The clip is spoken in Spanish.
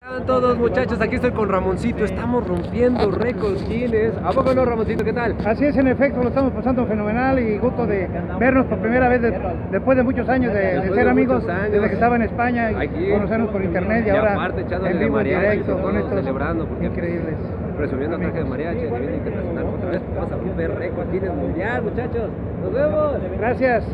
Están todos muchachos, aquí estoy con Ramoncito, estamos rompiendo récords Guinness. ¿A poco no, Ramoncito? ¿Qué tal? Así es, en efecto, lo estamos pasando fenomenal y gusto de vernos por primera vez de- después de muchos años de, de ser amigos, desde que estaba en España y Aquí. conocernos por internet y, Y ahora aparte en vivo mariachi, directo con estos celebrando, porque- increíbles. Presumiendo el traje de mariachi a nivel internacional. Otra vez vamos a romper récords Guinness mundial, muchachos. Nos vemos. Gracias.